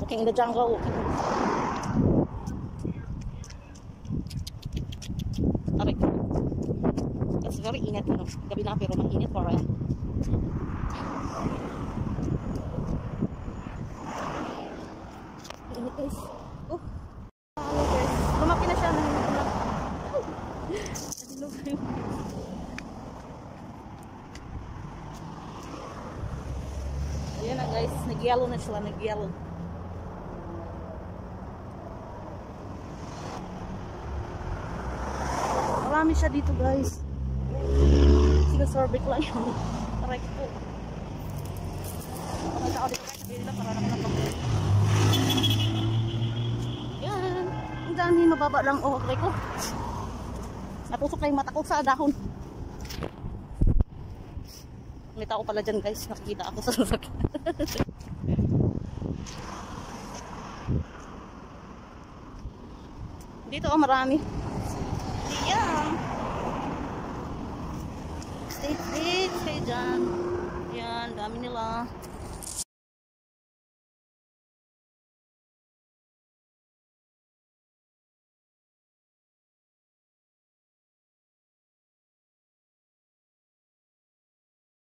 Walking in the jungle. Aray. It's very init. Ano? Gabi na pero mainit pa rin. Init guys. Oh. Ano guys? Lumaki na siya. Nahimik na. Nahilog na. Ayan na guys. Nag-yellow na sila. Nag-yellow. Marami siya dito guys. Sigasorbit lang yun. Aray ko. Pakita ko dito guys. Sabihin nila para naman ang Yan. Ang dami. Mababa lang. Oh, aray ko. Natusok na yung mata ko sa dahon. May tao pala dyan guys. Nakikita ako sa sasakyan. Dito oh, marami. Yan. Stay,